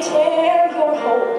tear your hope.